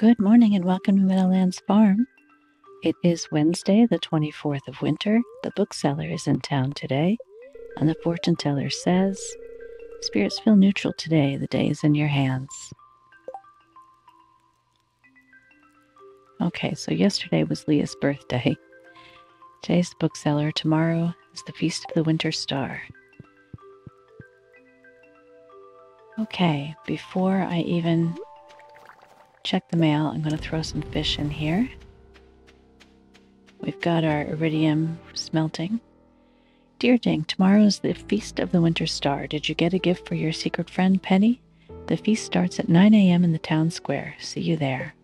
Good morning and welcome to Meadowlands Farm. It is Wednesday, the 24th of winter. The bookseller is in town today, and the fortune teller says, Spirits feel neutral today. The day is in your hands. Okay, so yesterday was Leah's birthday. Today's the bookseller. Tomorrow is the Feast of the Winter Star. Okay, before I even check the mail, I'm going to throw some fish in here. We've got our iridium smelting. Dear Ding, tomorrow is the Feast of the Winter Star. Did you get a gift for your secret friend, Penny? The feast starts at 9 a.m. in the town square. See you there.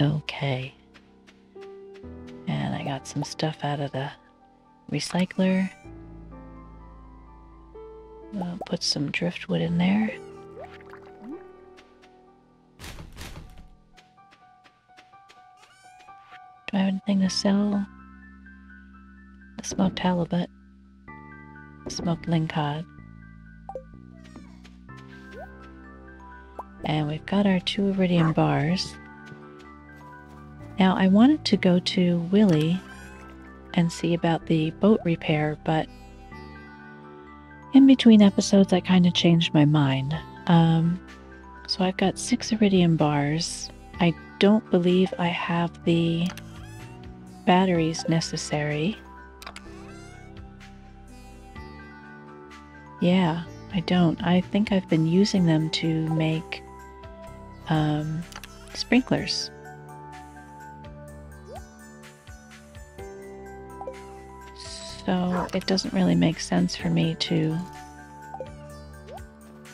Okay. And I got some stuff out of the recycler. I'll put some driftwood in there. Do I have anything to sell? The smoked halibut. Smoked lingcod. And we've got our two iridium bars. Now I wanted to go to Willy and see about the boat repair, but in between episodes I kind of changed my mind. Um, so I've got six iridium bars. I don't believe I have the batteries necessary. Yeah, I don't. I think I've been using them to make um, sprinklers. So it doesn't really make sense for me to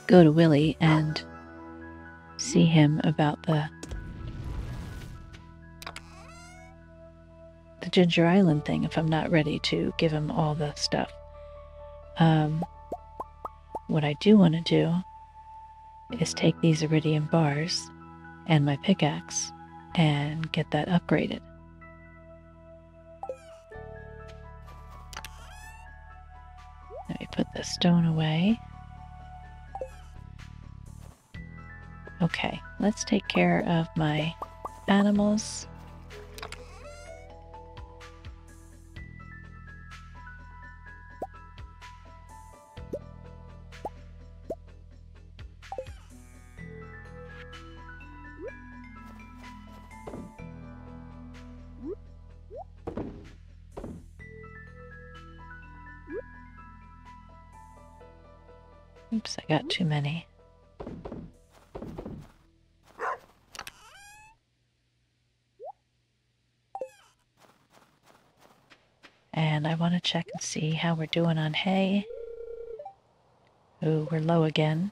go to Willy and see him about the the Ginger Island thing if I'm not ready to give him all the stuff. Um, what I do want to do is take these iridium bars and my pickaxe and get that upgraded. Let me put the stone away. Okay, let's take care of my animals. And I want to check and see how we're doing on hay. Ooh, we're low again.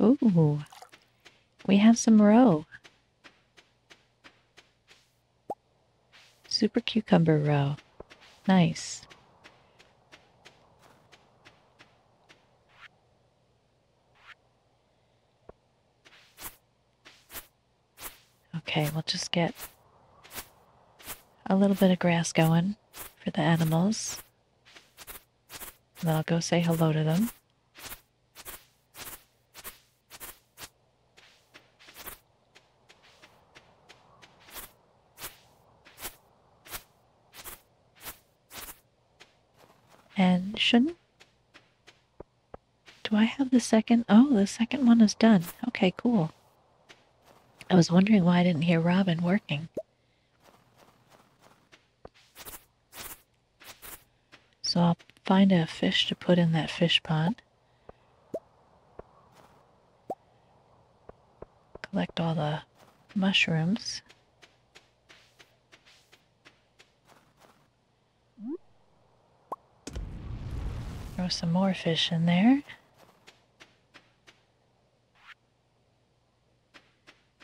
Ooh, we have some roe. Super cucumber roe. Nice. Okay, we'll just get a little bit of grass going for the animals. And then I'll go say hello to them. And shouldn't... Do I have the second? Oh, the second one is done. Okay, cool. I was wondering why I didn't hear Robin working. So I'll find a fish to put in that fish pond. Collect all the mushrooms. Throw some more fish in there.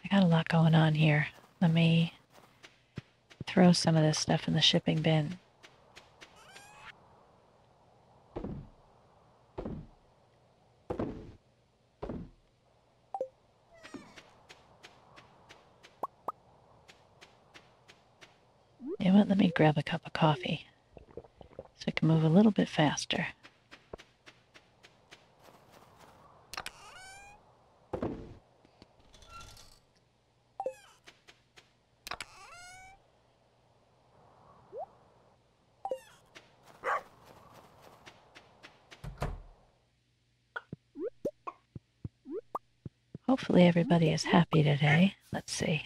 I got a lot going on here. Let me throw some of this stuff in the shipping bin. You know what? Let me grab a cup of coffee so I can move a little bit faster. Hopefully everybody is happy today. Let's see.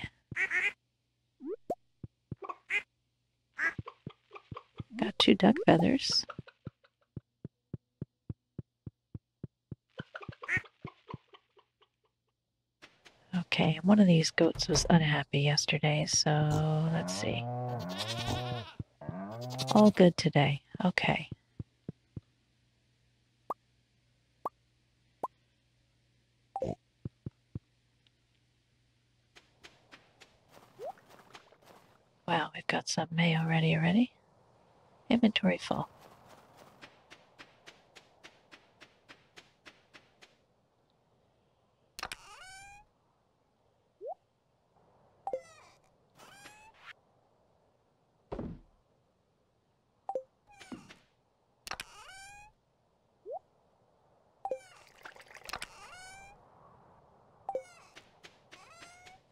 Got two duck feathers. Okay, one of these goats was unhappy yesterday, so let's see. All good today. Okay. Wow, we've got some mayo ready already. Inventory full.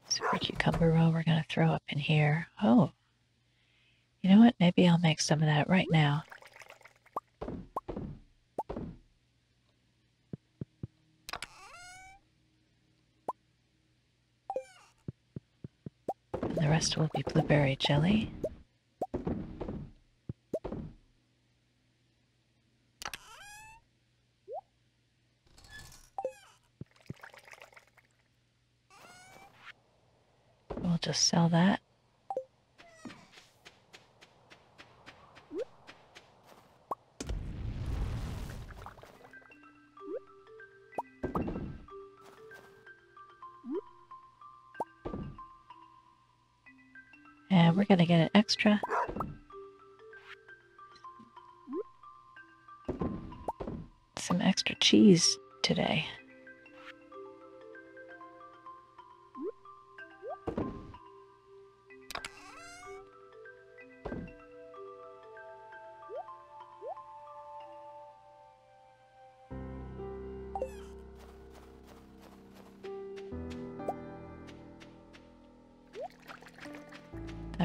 Super cucumber roll we're going to throw up in here. Oh, you know what? Maybe I'll make some of that right now. And the rest will be blueberry jelly. We'll just sell that. To get an extra. Some extra cheese today.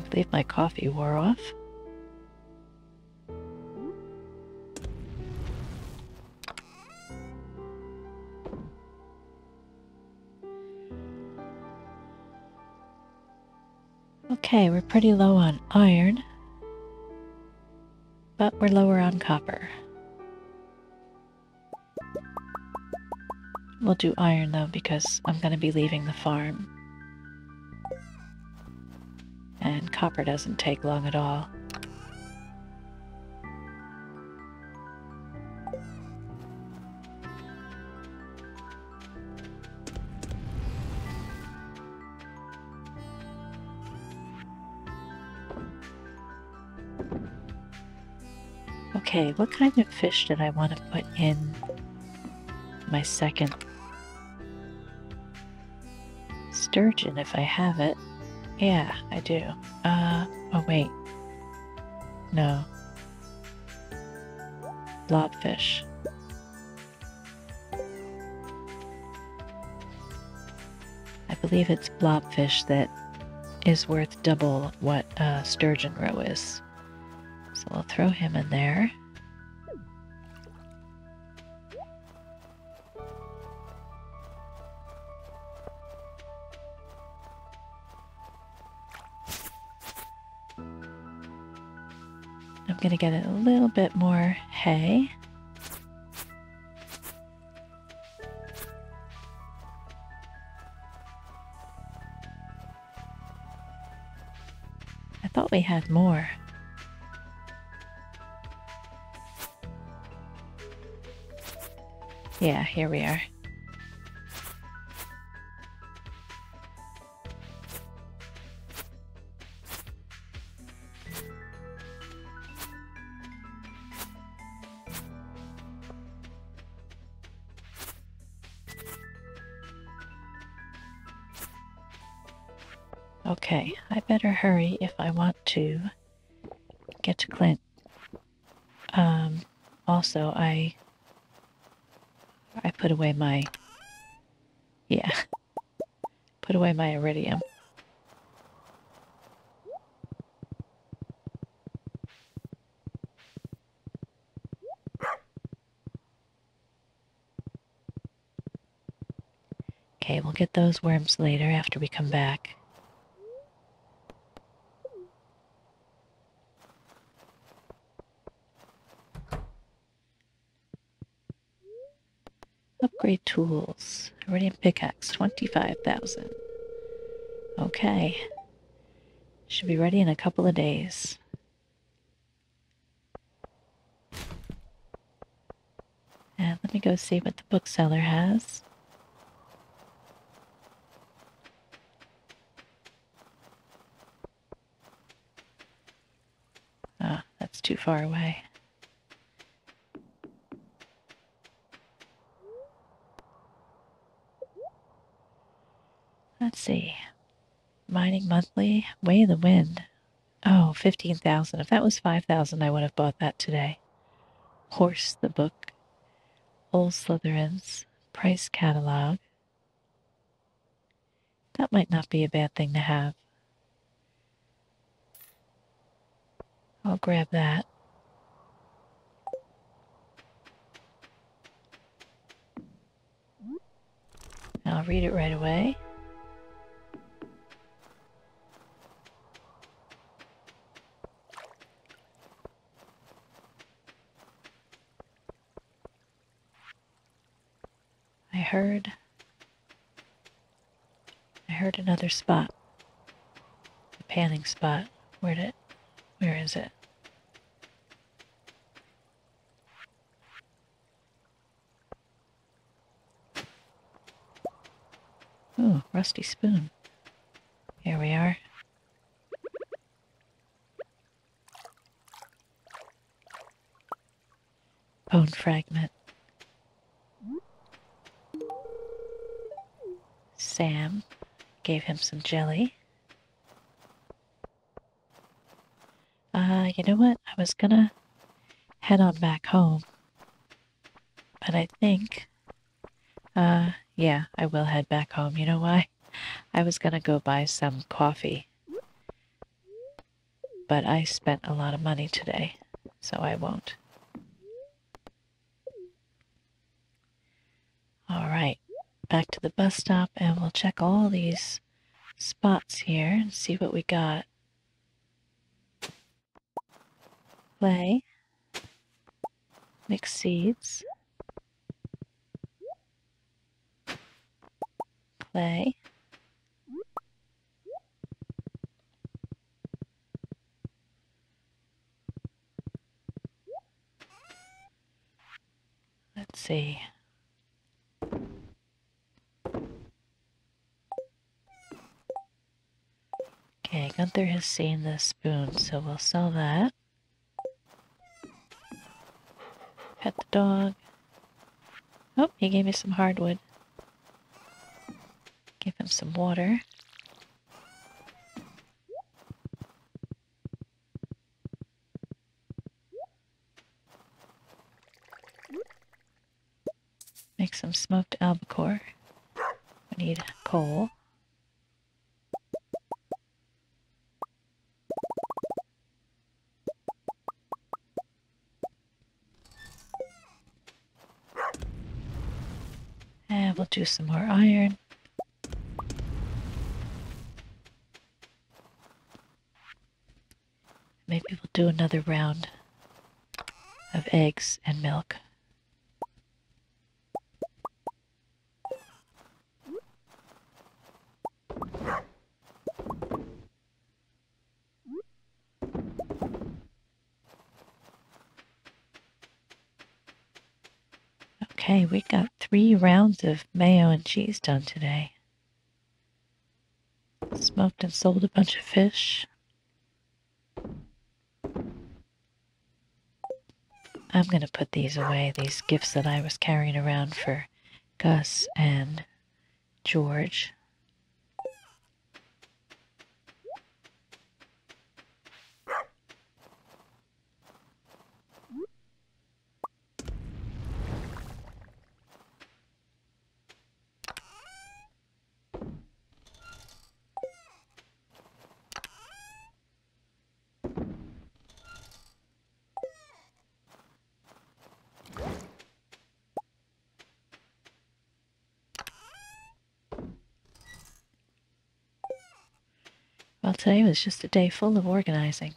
Believe my coffee wore off. Okay, we're pretty low on iron, but we're lower on copper. We'll do iron though because I'm going to be leaving the farm. And copper doesn't take long at all. Okay, what kind of fish did I want to put in my second sturgeon if I have it? Yeah, I do. Uh, oh wait. No. Blobfish. I believe it's blobfish that is worth double what uh, sturgeon roe is. So we'll throw him in there. Going to get it a little bit more hay. I thought we had more. Yeah, here we are. Hurry if I want to get to Clint. Um, also, I I put away my Yeah. Put away my iridium. Okay, we'll get those worms later after we come back. Upgrade tools. Iridium pickaxe, 25,000. Okay. Should be ready in a couple of days. And let me go see what the bookseller has. Ah, that's too far away. Let's see. Mining monthly, Way of the Wind. Oh, 15,000. If that was 5,000, I would have bought that today. Horse, the book. Old Slitherlegs, price catalog. That might not be a bad thing to have. I'll grab that. I'll read it right away. Heard. I heard another spot. A panning spot. Where did? Where is it? Ooh, rusty spoon. Here we are. Bone fragment. Sam gave him some jelly. Uh, you know what? I was gonna head on back home. But I think, uh, yeah, I will head back home. You know why? I was gonna go buy some coffee. But I spent a lot of money today, so I won't. All right, back to the bus stop, and we'll check all these spots here and see what we got. Clay, Mix seeds, clay, let's see. Okay, Gunther has seen the spoon, so we'll sell that. Pet the dog. Oh, he gave me some hardwood. Give him some water. Make some smoked albacore. We need coal. Do some more iron. Maybe we'll do another round of eggs and milk. Okay, we got three rounds of mayo and cheese done today. Smoked and sold a bunch of fish. I'm going to put these away, these gifts that I was carrying around for Gus and George. Today was just a day full of organizing.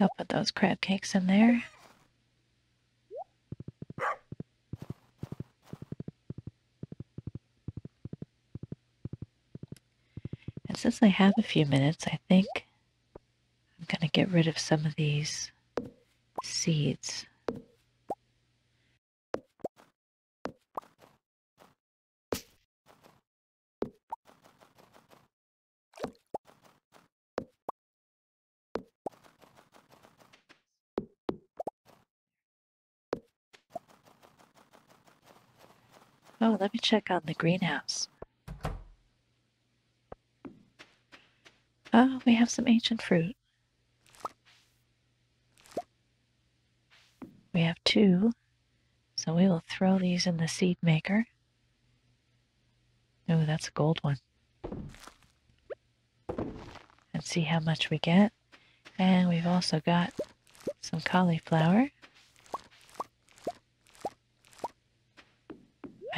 I'll put those crab cakes in there. And since I have a few minutes, I think I'm going to get rid of some of these seeds. Oh, let check on the greenhouse. Oh, we have some ancient fruit. We have two, so we will throw these in the seed maker. Oh, that's a gold one. And see how much we get. And we've also got some cauliflower.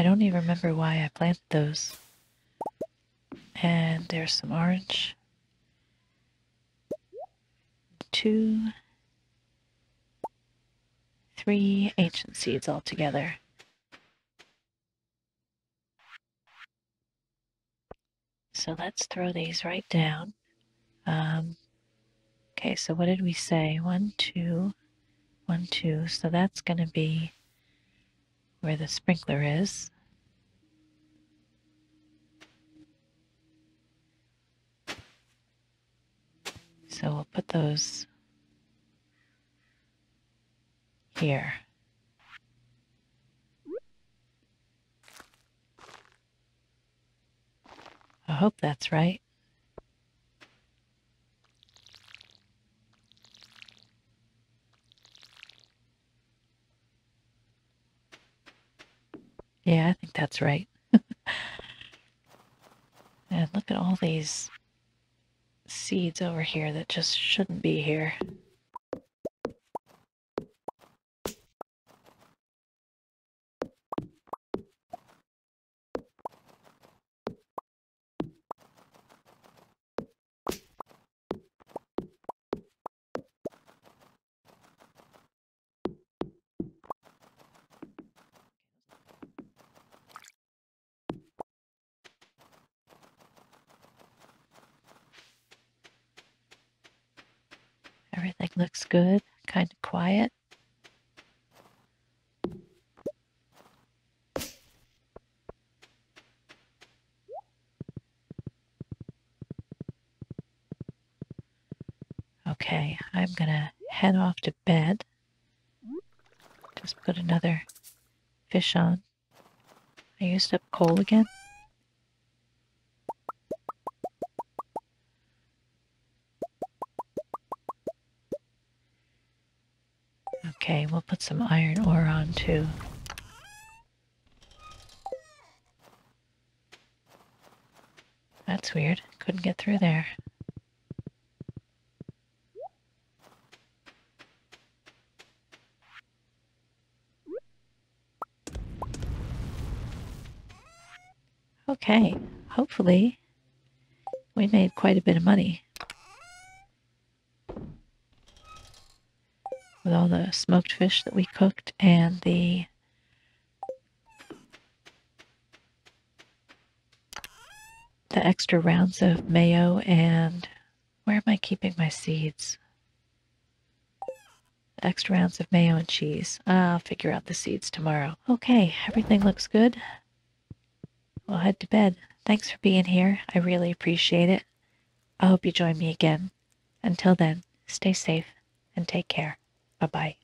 I don't even remember why I planted those. And there's some orange. Two, three ancient seeds all together. So let's throw these right down. Um, okay, so what did we say? One, two, one, two. So that's going to be where the sprinkler is. So we'll put those here. I hope that's right. Yeah, I think that's right. and look at all these seeds over here that just shouldn't be here. Everything looks good, kind of quiet. Okay, I'm gonna head off to bed. Just put another fish on. I used up coal again. Okay, we'll put some iron ore on too. That's weird. Couldn't get through there. Okay, hopefully we made quite a bit of money. with all smoked fish that we cooked and the the extra rounds of mayo and where am I keeping my seeds? The extra rounds of mayo and cheese. I'll figure out the seeds tomorrow. Okay, everything looks good. We'll head to bed. Thanks for being here. I really appreciate it. I hope you join me again. Until then, stay safe and take care. Bye bye.